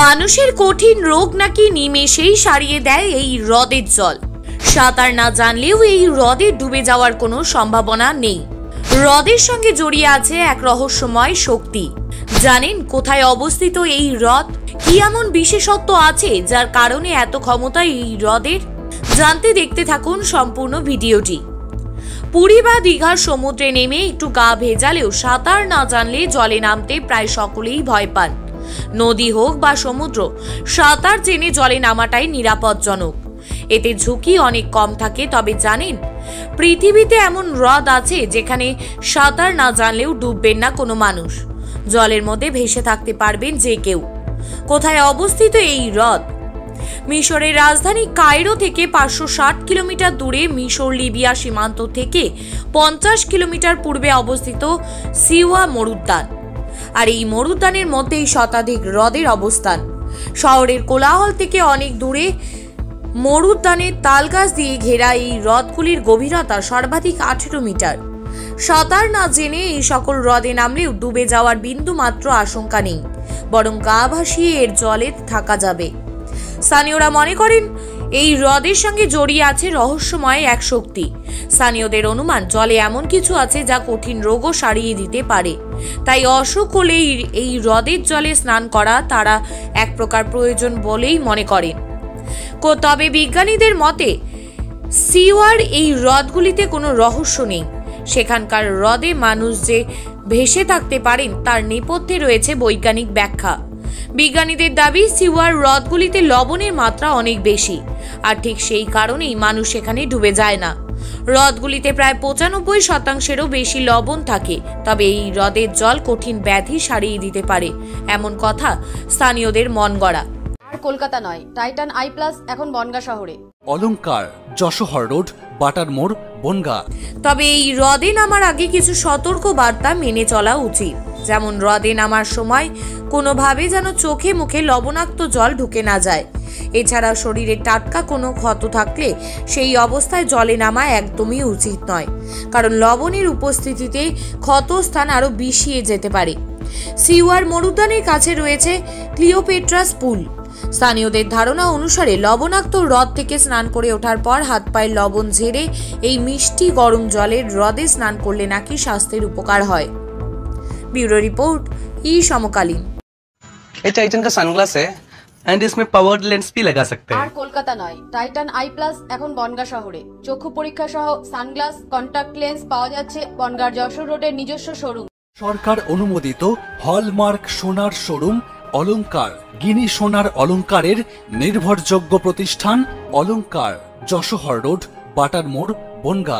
মানুষের কঠিন রোগ নাকি নিমেষেই সারিয়ে দেয় এই হ্রদের জল? সাঁতার না জানলেও এই হ্রদে ডুবে যাওয়ার কোনো সম্ভাবনা নেই। হ্রদের সঙ্গে জড়িয়ে আছে এক রহস্যময় শক্তি। জানেন কোথায় অবস্থিত এই হ্রদ? কি এমন বিশেষত্ব আছে যার কারণে এত ক্ষমতা এই হ্রদের? জানতে দেখতে থাকুন সম্পূর্ণ ভিডিওটি। পুরী বা দীঘার সমুদ্রে নেমে একটু গা ভেজালেও সাঁতার না জানলে জলে নামতে প্রায় সকলেই ভয় পান। নদী হোক বা সমুদ্র, সাঁতার জেনে জলে নামাটাই নিরাপদজনক। এতে ঝুঁকি অনেক কম থাকে, তবে জানেন, পৃথিবীতে এমন হ্রদ আছে যেখানে সাঁতার না জানলেও ডুববেন না কোনো মানুষ। জলের মধ্যে ভেসে থাকতে পারবেন যে কেউ। কোথায় অবস্থিত এই হ্রদ? মিশরের রাজধানী কায়রো থেকে পাঁচশো ষাট কিলোমিটার দূরে মিশর, লিবিয়া সীমান্ত থেকে পঞ্চাশ কিলোমিটার পূর্বে অবস্থিত সিওয়া মরুদ্যান। আর এই মরুদ্যানের মধ্যেই শতাধিক হ্রদের অবস্থান। শহরের কোলাহল থেকে অনেক দূরে মরুদ্যানের তালগাছ দিয়ে ঘেরা এই হ্রদগুলির গভীরতা সর্বাধিক আঠেরো মিটার। সাঁতার না জেনে এই সকল হ্রদে নামলেও ডুবে যাওয়ার বিন্দু মাত্র আশঙ্কা নেই, বরং গা ভাসিয়ে এর জলে থাকা যাবে। স্থানীয়রা মনে করেন এই হ্রদের সঙ্গে জড়িয়ে আছে রহস্যময় এক শক্তি। স্থানীয়দের অনুমান, জলে এমন কিছু আছে যা কঠিন রোগও সারিয়ে দিতে পারে। তাই অসুখ হলেই এই হ্রদের জলে স্নান করা তারা এক প্রকার প্রয়োজন বলেই মনে করেন। তবে বিজ্ঞানীদের মতে, সিওয়ার এই হ্রদগুলিতে কোনো রহস্য নেই। সেখানকার হ্রদে মানুষ যে ভেসে থাকতে পারেন, তার নেপথ্যে রয়েছে বৈজ্ঞানিক ব্যাখ্যা। বিজ্ঞানীদের দাবি সিওয়ার হ্রদগুলিতে লবণের মাত্রা অনেক বেশি। আর ঠিক সেই কারণেই মানুষ সেখানে ডুবে যায় না। হ্রদগুলিতে প্রায় পঁচানব্বই শতাংশেরও বেশি লবণ থাকে তবে এই হ্রদের জল কঠিন ব্যাধি সারিয়ে দিতে পারে এমন কথা স্থানীয়দের মন গড়া। আর কলকাতা নয় টাইটান আই প্লাস এখন বনগা শহরে। অলংকার যশোহর রোড বাটার মোড় বনগা। তবে এই হ্রদে নামার আগে কিছু সতর্ক বার্তা মেনে চলা উচিত। যেমন হ্রদে নামার সময় কোনোভাবে যেন চোখে মুখে লবণাক্ত জল ঢুকে না যায়। এছাড়া শরীরে টাটকা কোনো ক্ষত থাকলে সেই অবস্থায় জলে নামা একদমই উচিত নয়, কারণ লবণের উপস্থিতিতে ক্ষতস্থান আরও বিষিয়ে যেতে পারে। সিওয়ার মরুদ্যানের কাছে রয়েছে ক্লিওপেট্রাস পুল। স্থানীয়দের ধারণা অনুসারে লবণাক্ত হ্রদ থেকে স্নান করে ওঠার পর হাত পায়ের লবণ ঝেড়ে এই মিষ্টি গরম জলের হ্রদে স্নান করলে নাকি স্বাস্থ্যের উপকার হয়। ব্যুরো রিপোর্ট ই সমকালীন ये टाइटन का सनग्लास है एंड इसमें पावर्ड लेंस भी लगा सकते আর हैं কলকাতা নয় টাইটান আই প্লাস এখন বনগা শহরে চক্ষু পরীক্ষা সহ সানগ্লাস কন্টাক্ট লেন্স পাওয়া যাচ্ছে বনগার যশোর রোডের নিজস্ব শোরুম সরকার অনুমোদিত হলমার্ক সোনার শোরুম অলংকার গিনি সোনার অলংকারের নির্ভরযোগ্য প্রতিষ্ঠান অলংকার যশোহর রোড বাটার মোড় বনগা